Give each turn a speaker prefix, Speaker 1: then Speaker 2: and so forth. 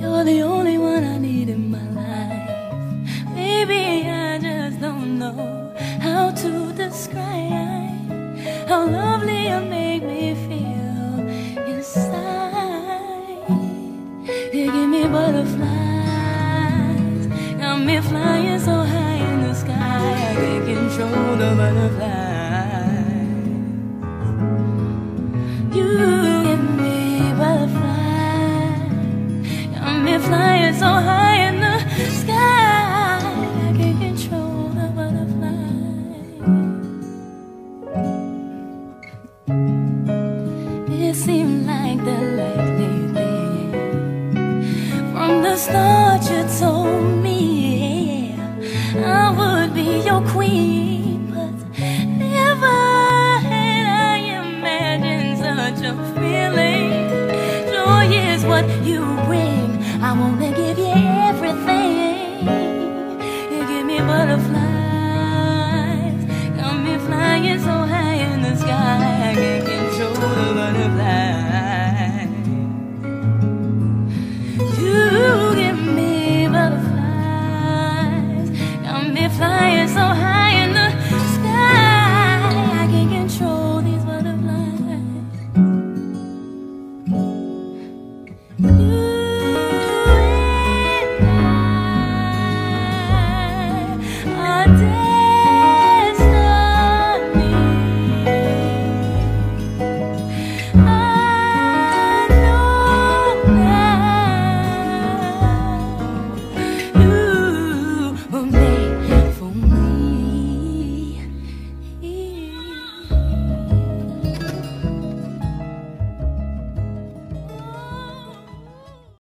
Speaker 1: you're the only one I need in my life. Maybe I just don't know how to describe how lovely you make me feel inside. You give me butterflies, got me flying so high in the sky. I can't control the butterflies. was thought you told me yeah, I would be your queen, but never had I imagined such a feeling. Joy is what you bring.